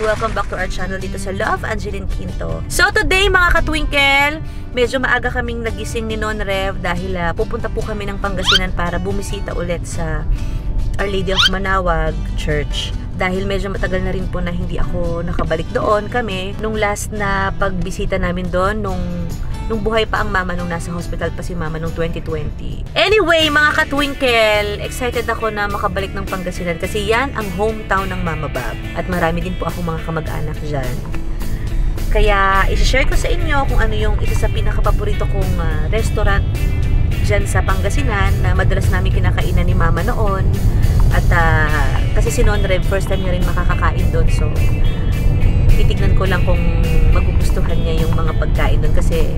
welcome back to our channel dito sa Love Angeline Quinto. So today mga katwinkle, medyo maaga kaming nagising ni Non Rev dahil uh, pupunta po kami ng Pangasinan para bumisita ulit sa Our Lady of Manawag Church dahil medyo matagal na rin po na hindi ako nakabalik doon kami nung last na pagbisita namin doon nung nung buhay pa ang mama nung nasa hospital pa si mama nung 2020. Anyway, mga katwinkle, excited ako na makabalik ng Pangasinan kasi yan ang hometown ng Mama Bob. At marami din po ako mga kamag-anak dyan. Kaya, isi-share ko sa inyo kung ano yung isa sa pinaka-paborito kong uh, restaurant dyan sa Pangasinan na madalas namin kinakainan ni Mama noon. At uh, kasi si Non first time niya rin makakakain doon. So, titignan ko lang kung magugustuhan niya yung mga pagkain doon kasi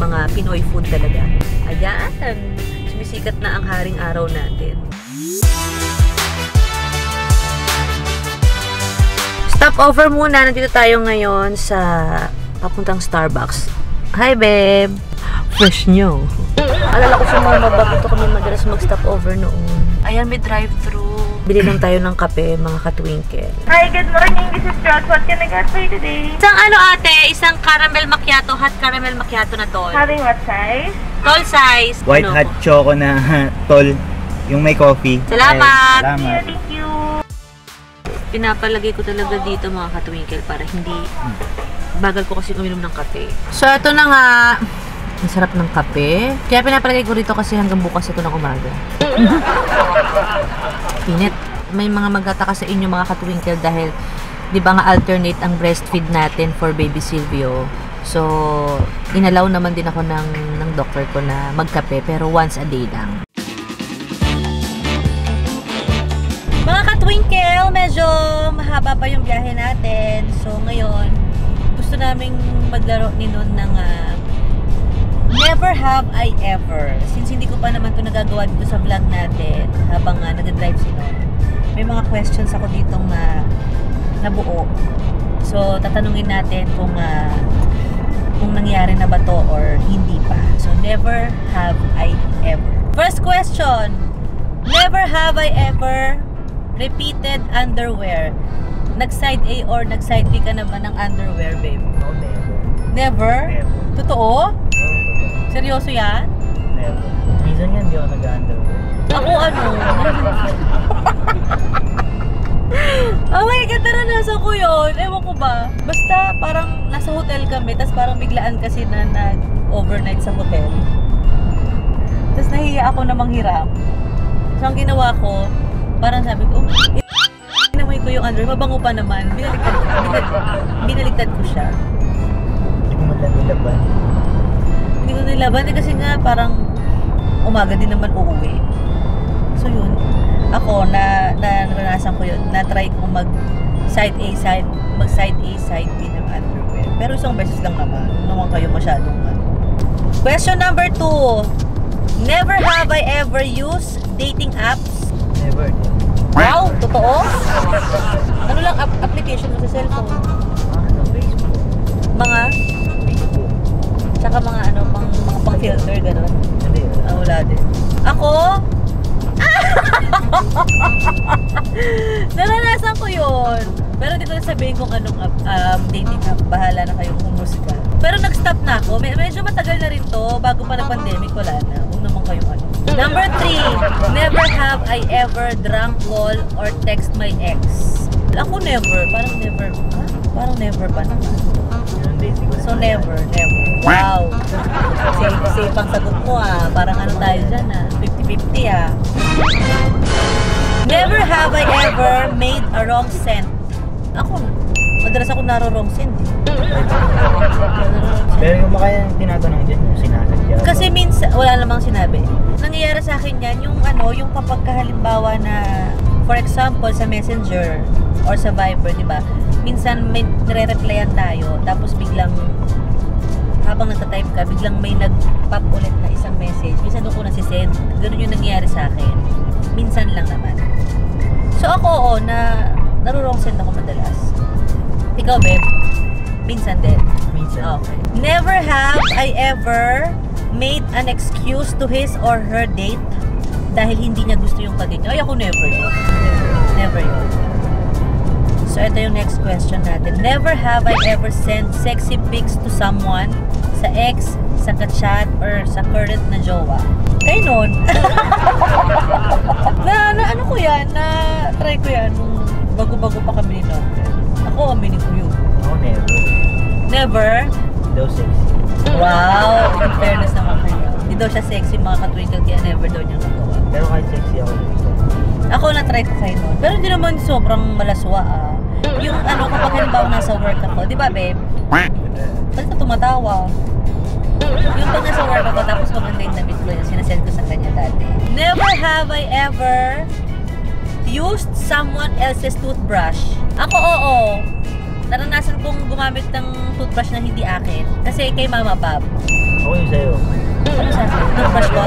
mga Pinoy food talaga. Ayan, sumisikat na ang haring araw natin. Stop over muna. Nandito tayo ngayon sa papuntang Starbucks. Hi, babe! Fresh nyo. Alala ko sa mama, bakit kami madalas mag-stop over noon. Ayan, may drive-thru. Bili lang tayo ng kape, mga katwinkle. Hi, good morning. This is Josh. What can I get for you today? Isang ano ate, isang caramel macchiato, hot caramel macchiato na tol. Having what size? Tall size. White Ano? hot choco na tol. Yung may coffee. Salamat! Ay, salamat. Thank you. Pinapalagay ko talaga dito mga katwinkle para hindi bagal ko kasi uminom ng kape. So, ito na nga. Ang sarap ng kape. Kaya pinapalagay ko rito kasi hanggang bukas ito ng umaga. Init. May mga magtataka sa inyo mga katwinkle dahil di ba nga alternate ang breastfeed natin for baby Silvio. So, inalaw naman din ako ng, ng doctor ko na magkape pero once a day lang. Mga katwinkle, medyo mahaba pa yung biyahe natin. So, ngayon, gusto naming maglaro ni Nun ng ah, Never have I ever. Since hindi ko pa naman to nagagawa dito sa vlog natin habang uh, nag-drive si Nun. May mga questions ako ditong na nabuo. So, tatanungin natin kung ah, kung nangyari na ba to or hindi pa. So, never have I ever. First question. Never have I ever repeated underwear. Nag-side A or nag-side B ka naman ng underwear, babe? No, never. Never? Never. Totoo? Totoo. Seryoso yan? Never. Minsan yan, di ako nag-underwear. Ako ano? oh my God, naranasan ko yun. Ewan ko ba? Basta parang nasa hotel kami, tapos parang biglaan kasi na nag-overnight sa hotel. Tapos nahiya ako na manghiram. So ang ginawa ko, parang sabi ko, oh, inamoy ko yung underwear, mabango pa naman. Binaligtad, binaligtad ko siya. Lang nilaban. Hindi ko nilaban eh, kasi nga parang umaga din naman uuwi. So yun, ako na, na naranasan ko yun, na-try ko mag side A, side, mag side A, side B ng underwear. Pero isang beses lang naman, naman kayo masyadong ano. Question number two. Never have I ever used dating apps. Never. Wow, totoo? Ano lang ap- application mo sa cellphone? Ano, Facebook. Mga. Tsaka mga ano, pang, mga pang filter, gano'n. Hindi. Ah, wala din. Ako? Naranasan ko yun. Pero hindi ko na sabihin kung anong app, um, dating app. Bahala na kayong humusga. Pero nag-stop na ako. Med- medyo matagal na rin to. Bago pa nag-pandemic, wala na. Huwag naman kayong ano. Number three, never have I ever drunk, call, or text my ex. Ako never. Parang never. Ha? Parang never pa naman. Din. So never, never. Wow. Safe, safe ang sagot mo ah. Parang ano tayo dyan ah. 50-50 ah. Never have I ever made a wrong send. Ako, madalas ako naro-wrong send eh. Pero yung baka yung tinatanong dyan, yung sinasadya. Kasi minsan, wala namang sinabi. Nangyayari sa akin yan, yung ano, yung kapag halimbawa na, for example, sa Messenger or sa Viber, di ba? Minsan may nire-replyan tayo, tapos biglang, habang nagta-type ka, biglang may nag-pop ulit na isang message. Minsan doon ko nasisend. Ganun yung nangyayari sa akin. Minsan lang naman. So ako, oo, na, narurong send ako madalas. Ikaw, babe? Minsan din. Minsan. Okay. Never have I ever made an excuse to his or her date dahil hindi niya gusto yung niya. Ay, ako never yun. Never yun. So, ito yung next question natin. Never have I ever sent sexy pics to someone sa ex, sa kachat, or sa current na jowa. Kay nun. na, na, ano ko yan? Na, try ko yan nung bago-bago pa kami ni Nun. Ako, aminin ko yun. Ako never. Never. Daw sexy. Wow! In fairness naman kayo. Hindi daw siya sexy mga ka-twinkle kaya never daw niya nagawa. Pero kahit sexy ako dito. Ako na-try ko kayo nun. Pero hindi naman sobrang malaswa ah. Yung ano, kapag halimbawa nasa work ako, di ba babe? Ba't ka tumatawa? Yung pag nasa work ako, tapos maganda yung damit ko yun, sinasend ko sa kanya dati. Never have I ever used someone else's toothbrush. Ako, oo. Naranasan kong gumamit ng toothbrush na hindi akin. Kasi kay Mama Bob. Ako yung sa'yo. Ano sa akin? Toothbrush ko?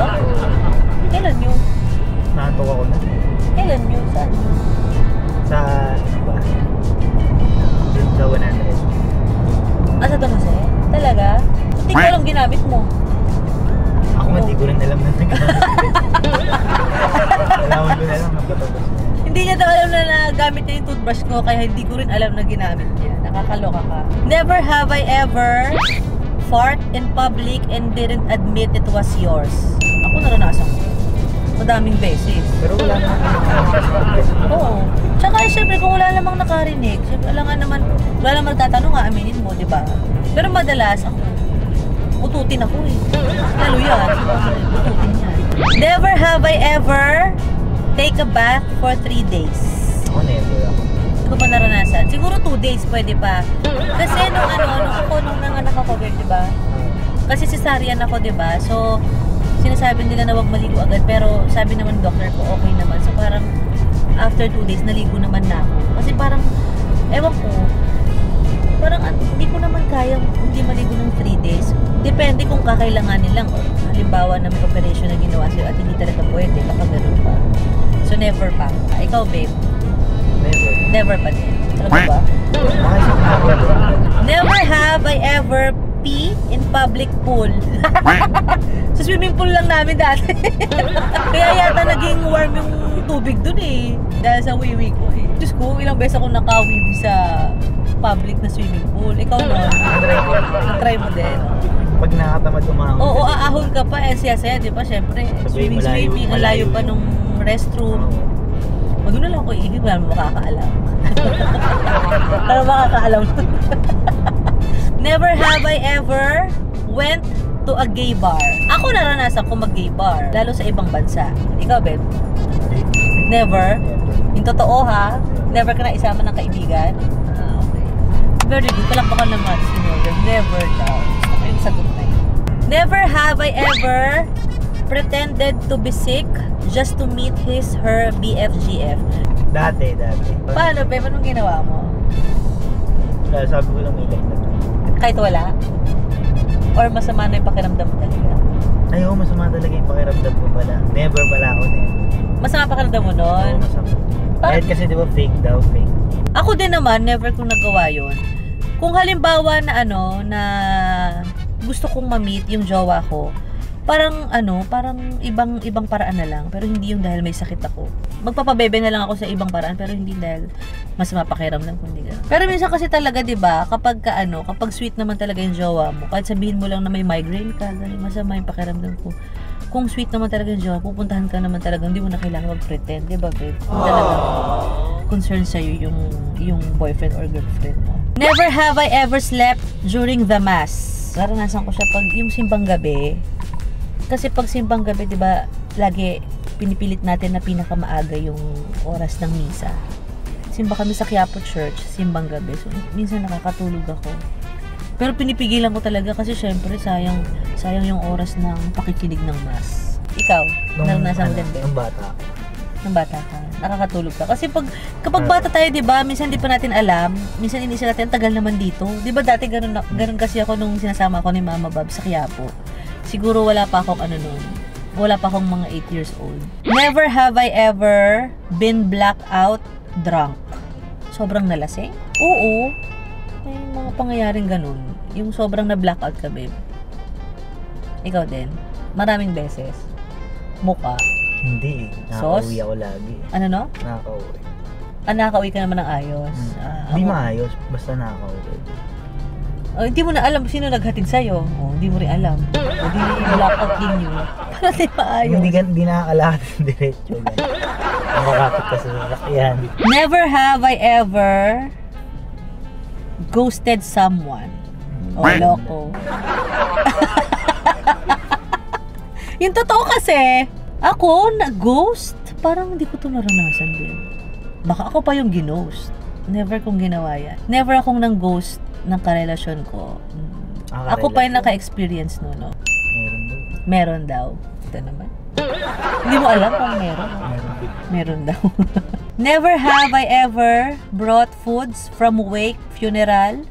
Kailan yun? Nahantok ako na. Kailan yun? Saan? Sa, ano ba? Sa 100. Ah, sa eh? Talaga? Hindi ko alam ginamit mo. Ako nga, di ko rin alam na nagkakamit. Alawan ko na lang nagkatapos na. Hindi niya daw alam na nagamit niya yung toothbrush ko, kaya hindi ko rin alam na ginamit niya. Nakakaloka ka. Never have I ever fart in public and didn't admit it was yours. Ako naranasan ko. Madaming beses. Pero wala naman. Oo. Tsaka syempre kung wala namang nakarinig, syempre wala nga naman, wala namang tatanong nga, aminin mo, di ba? Pero madalas ako, ututin ako eh. Lalo yan. Ututin yan. Never have I ever take a bath for three days. Ako never ako. Hindi ko pa naranasan. Siguro two days pwede pa. Kasi nung ano, nung ako, nung nanganak ako, babe, di ba? Kasi cesarean ako, di ba? So, sinasabi nila na wag maligo agad. Pero sabi naman doctor ko, okay naman. So, parang after two days, naligo naman na ako. Kasi parang, ewan ko, parang an- hindi ko naman kaya hindi maligo ng three days. Depende kung kakailanganin lang. Or halimbawa na may operation na ginawa sa'yo at hindi talaga pwede kapag ganun pa. So, never pa. Ikaw, babe, Never. never pa din. Talaga ba? Baka isang ako. Never have I ever pee in public pool. Sa swimming pool lang namin dati. Kaya yata naging warm yung tubig dun eh. Dahil sa wiwi ko eh. Diyos ko, ilang beses ako nakawiwi sa public na swimming pool. Ikaw no? Try mo din. Pag nakatamad umangon. Oo, aahon ka pa. Eh, siya-siya, di ba? Siyempre, swimming, swimming. Ang layo malayo pa nung restroom. Doon na lang ako iigib. Wala naman makakaalam. Para makakaalam. Never have I ever went to a gay bar. Ako naranasan ko mag-gay bar. Lalo sa ibang bansa. Ikaw, Ben? Never? Yung totoo ha? Never ka na isama ng kaibigan? Ah, okay. Very good. Palakpakan naman. Never daw. Gusto ko yung sagot na yun. Never have I ever pretended to be sick just to meet his, her BFGF. Dati, dati. Paano, Beb? Anong ginawa mo? Wala, sabi ko lang line na. Kahit wala? Or masama na yung pakiramdam mo talaga? Ay, oo, masama talaga yung pakiramdam ko pala. Never pala ako, never. Masama pakiramdam mo Oo, nun? masama. Pa- Kahit kasi di ba fake daw, fake. Ako din naman, never kong nagawa yon. Kung halimbawa na ano, na gusto kong ma-meet yung jowa ko, parang ano, parang ibang ibang paraan na lang, pero hindi yung dahil may sakit ako. Magpapabebe na lang ako sa ibang paraan, pero hindi dahil mas mapakiramdam kundi gano'n. Pero minsan kasi talaga, 'di ba, kapag ka ano, kapag sweet naman talaga yung jowa mo, kahit sabihin mo lang na may migraine ka, ganun, masama yung pakiramdam ko. Kung sweet naman talaga yung jowa, pupuntahan ka naman talaga, hindi mo na kailangan mag-pretend, 'di ba, babe? Talaga concern sa'yo yung, yung boyfriend or girlfriend mo. Never have I ever slept during the mass. Naranasan ko siya pag yung simbang gabi. Kasi pag simbang gabi, di ba, lagi pinipilit natin na pinakamaaga yung oras ng misa. Simba kami sa Quiapo Church, simbang gabi. So, minsan nakakatulog ako. Pero pinipigilan ko talaga kasi syempre sayang sayang yung oras ng pakikinig ng mass. Ikaw, naranasan mo ano, ba? nung bata. ng bata ka, nakakatulog ka. Kasi pag kapag bata tayo, 'di ba, minsan di pa natin alam, minsan inisip natin "Ang tagal naman dito. 'Di ba dati ganun ganun kasi ako nung sinasama ako ni Mama Bob sa Quiapo. Siguro wala pa akong ano noon. Wala pa akong mga 8 years old. Never have I ever been blackout drunk. Sobrang nalasing? Oo. May mga pangyayaring ganun. Yung sobrang na blackout ka, babe. Ikaw din. Maraming beses. Muka. Hindi? Nakakauwi ako lagi. Ano no? Nakakauwi. Ah, nakauwi ka naman ng ayos. Hmm. Ah, Hindi ako- maayos, basta nakaka-uwi. Oh, hindi mo na alam sino naghatid sa'yo. Oh, hindi mo rin alam. O di blackout din yun. Para di maayos. Hindi, hindi nakakalakad ng diretso. Nakakapit ka sa sasakyan. Never have I ever ghosted someone. Oh, loko. yung totoo kasi, ako na-ghost, parang hindi ko to naranasan din. Baka ako pa yung ginost. Never kong ginawa yan. Never akong nang ghost ng karelasyon ko. Mm. Ah, Ako pa yung naka-experience no, no? Meron daw. Meron daw. Ito naman. Hindi mo alam kung meron. Meron. Meron daw. Never have I ever brought foods from wake, funeral,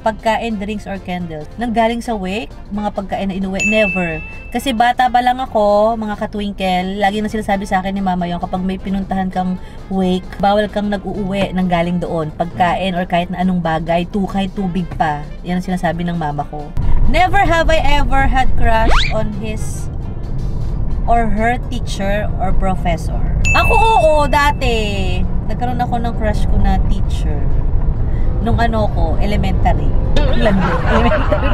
pagkain, drinks, or candles. Nang galing sa wake, mga pagkain na inuwi. Never. Kasi bata pa lang ako, mga katwinkle, lagi na sinasabi sa akin ni mama yung kapag may pinuntahan kang wake, bawal kang nag-uuwi nang galing doon. Pagkain or kahit na anong bagay, tu kahit tubig pa. Yan ang sinasabi ng mama ko. Never have I ever had crush on his or her teacher or professor. Ako oo, dati. Nagkaroon ako ng crush ko na teacher. Nung ano ko, elementary. Ilan din? Elementary.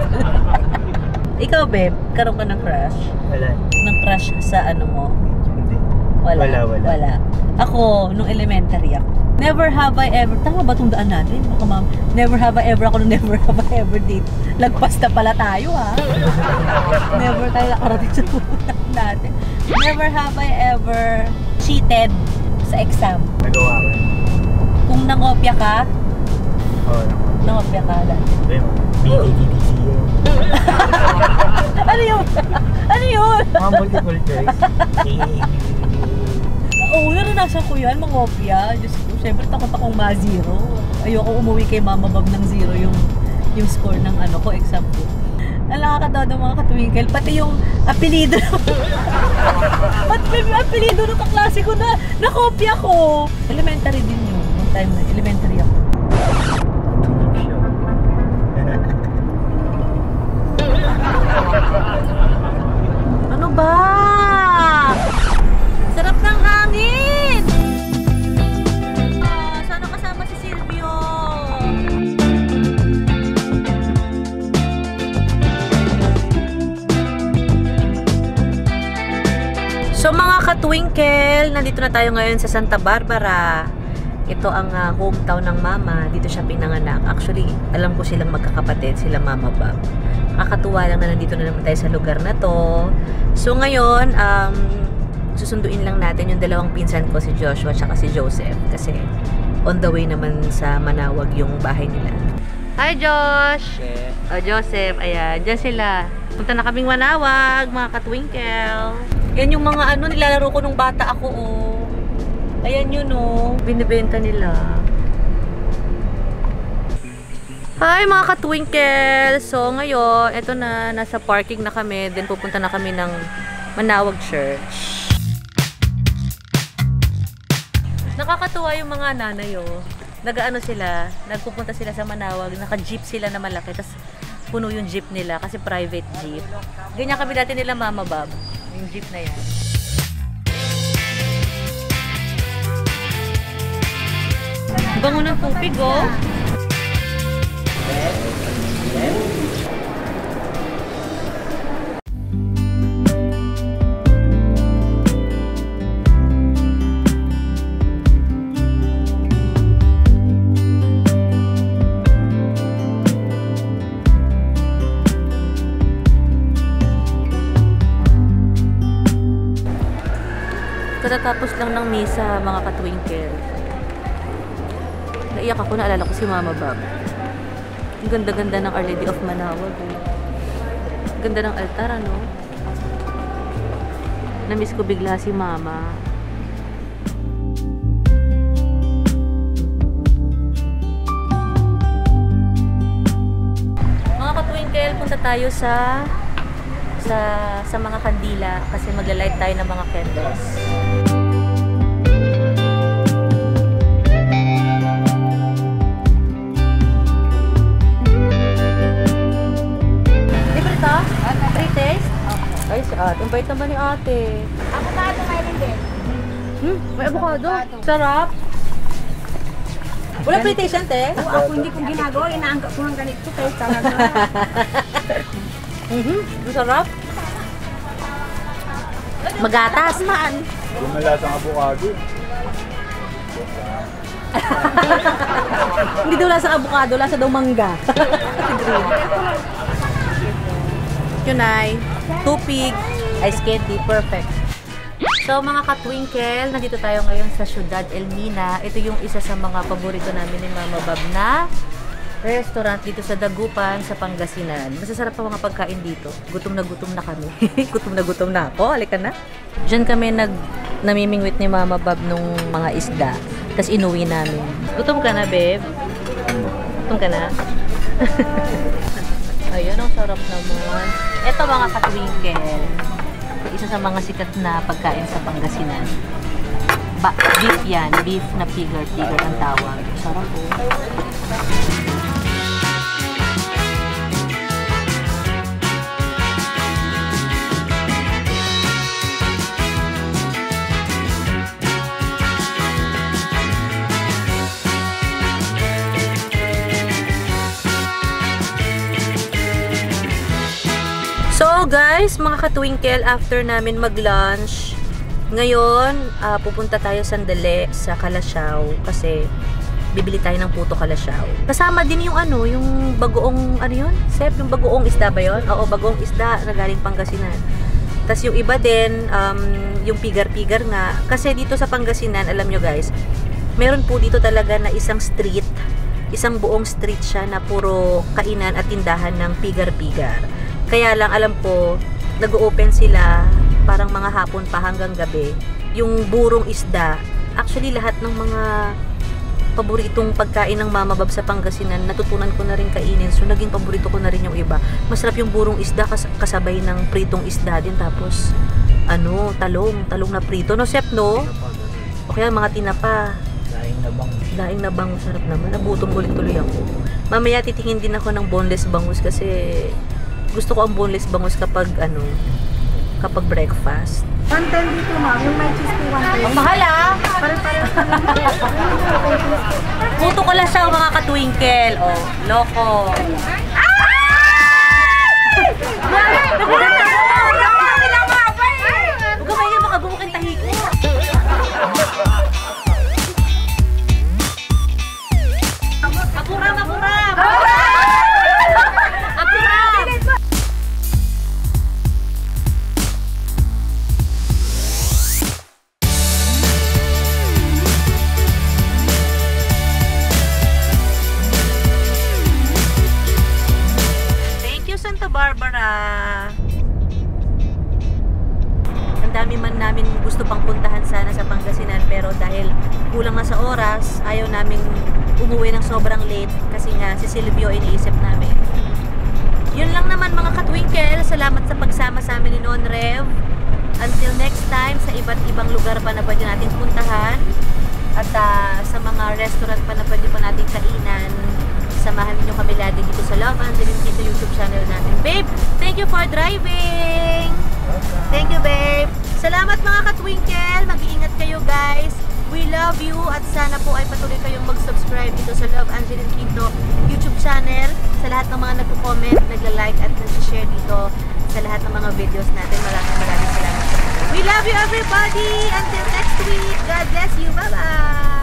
Ikaw, babe, karoon ka ng crush? Wala. Ng crush sa ano mo? Hindi. Wala. Wala, wala. Ako, nung elementary ako. Never have I ever, tama ba itong daan natin? Baka ma'am, never have I ever ako nung never have I ever date. Lagpas na pala tayo ha. never tayo nakarating sa pupuntahan natin. Never have I ever cheated sa exam. Nagawa ko. Kung nangopya ka, Sabi mo, BTTTC yun. Ano yun? ano yun? Mga multiple choice. Oo, naranasan ko yan, mangopya. Diyos ko, syempre takot akong ma-zero. Ayoko umuwi kay Mama Bob ng zero yung yung score ng ano ko, exam ko. Ang nakakatawa ng mga katwinkle, pati yung apelido pati yung apelido ng kaklase ko na nakopya ko. Elementary din yun, yung time na elementary ako. Mga katwinkle, nandito na tayo ngayon sa Santa Barbara. Ito ang ah, hometown ng mama. Dito siya pinanganak. Actually, alam ko silang magkakapatid, sila mama Bob. Nakakatuwa lang na nandito na naman tayo sa lugar na to. So ngayon, um, susunduin lang natin yung dalawang pinsan ko, si Joshua at si Joseph. Kasi on the way naman sa Manawag yung bahay nila. Hi Josh! Oh, Joseph, ayan, dyan sila. Punta na kaming Manawag, mga katwinkle. Yan yung mga ano, nilalaro ko nung bata ako, oh. Ayan yun, oh. Binibenta nila. Hi mga katwinkle! So ngayon, eto na, nasa parking na kami. Then pupunta na kami ng Manawag Church. Nakakatuwa yung mga nanay, oh. Nag-ano sila, nagpupunta sila sa Manawag, naka-jeep sila na malaki, tas puno yung jeep nila kasi private jeep. Ganyan kami dati nila Mama Bob, yung jeep na yan. Bango ng tubig, oh. Katatapos lang ng misa, mga katwinkle. Naiyak ako, naalala ko si Mama Bob. Ang ganda-ganda ng Our Lady of Manawag. Eh. Ganda ng altar, ano? Namiss ko bigla si Mama. Mga katwinkle, punta tayo sa sa sa mga kandila kasi magla-light tayo ng mga candles. Free taste? Ay, si ate. Ang bait naman ni ate. Avocado meron din. Hmm, may avocado. Sarap. Wala PlayStation, te? Oo, ako hindi ko ginagawa. Inaangkat ko lang ganito kayo talaga. Mhm. Sarap. Magatas. Man. Lumalasang avocado. Hindi daw lasa avocado, lasa daw mangga. Yunay, tupig, ice candy, perfect. So mga ka-twinkle, nandito tayo ngayon sa Ciudad Elmina. Ito yung isa sa mga paborito namin ni Mama Bob na restaurant dito sa Dagupan, sa Pangasinan. Masasarap pa mga pagkain dito. Gutom na gutom na kami. gutom na gutom na ako. Halika na. Diyan kami nag namimingwit ni Mama Bob nung mga isda. Tapos inuwi namin. Gutom ka na, babe? Gutom ka na? Ayun, ang sarap naman. Ito mga katwinkle. Isa sa mga sikat na pagkain sa Pangasinan. Ba beef yan. Beef na pigar-pigar ang tawag. Sarap oh. Guys, mga katwinkle, after namin mag-lunch, ngayon, ah, pupunta tayo sandali sa Kalasyaw kasi bibili tayo ng puto Kalasyaw. Kasama din yung ano, yung bagoong, ano yun? Sep, yung bagoong isda ba yun? Oo, bagoong isda na galing Pangasinan. Tapos yung iba din, um, yung pigar-pigar nga. Kasi dito sa Pangasinan, alam nyo guys, meron po dito talaga na isang street, isang buong street siya na puro kainan at tindahan ng pigar-pigar. Kaya lang alam ko, nag-open sila parang mga hapon pa hanggang gabi. Yung burong isda, actually lahat ng mga paboritong pagkain ng Mama Bab sa Pangasinan, natutunan ko na rin kainin. So, naging paborito ko na rin yung iba. Masarap yung burong isda kas- kasabay ng pritong isda din. Tapos, ano, talong. Talong na prito. No, Sep, no? O kaya mga tinapa. Daing na bang. Daing na bang sarap naman. Nabutom ulit tuloy ako. Mamaya titingin din ako ng boneless bangus kasi gusto ko ang boneless bangus kapag ano, kapag breakfast. 110 dito, ma'am. Yung may cheese po 110. Ang mahal ah! Pare-pares pa lang. Puto ko lang siya mga katwinkle. Oh, loko. Huwag ka Barbara. Ang dami man namin gusto pang puntahan sana sa Pangasinan pero dahil kulang na sa oras, ayaw namin umuwi ng sobrang late kasi nga si Silvio iniisip namin. Yun lang naman mga katwinkle. Salamat sa pagsama sa amin ni Non Rev. Until next time, sa iba't ibang lugar pa na pwede natin puntahan at ah, sa mga restaurant pa na pwede pa natin kainan samahan niyo kami lagi dito sa Love Angeline Quinto YouTube channel natin. Babe, thank you for driving! Thank you, babe! Salamat mga katwinkle! Mag-iingat kayo, guys! We love you at sana po ay patuloy kayong mag-subscribe dito sa Love Angeline Quinto YouTube channel. Sa lahat ng mga nagko-comment, nagla-like at nag-share dito sa lahat ng mga videos natin. Maraming maraming salamat. We love you everybody! Until next week! God bless you! Bye-bye!